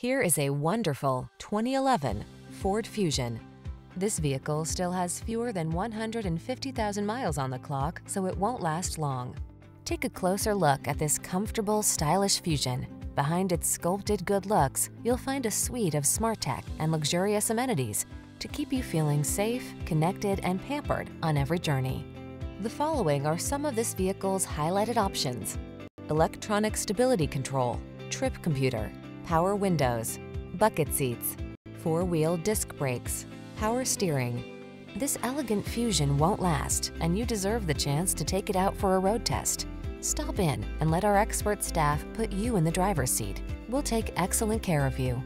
Here is a wonderful 2011 Ford Fusion. This vehicle still has fewer than 150,000 miles on the clock, so it won't last long. Take a closer look at this comfortable, stylish Fusion. Behind its sculpted good looks, you'll find a suite of smart tech and luxurious amenities to keep you feeling safe, connected, and pampered on every journey. The following are some of this vehicle's highlighted options. Electronic stability control, trip computer, power windows, bucket seats, four-wheel disc brakes, power steering. This elegant Fusion won't last, and you deserve the chance to take it out for a road test. Stop in and let our expert staff put you in the driver's seat. We'll take excellent care of you.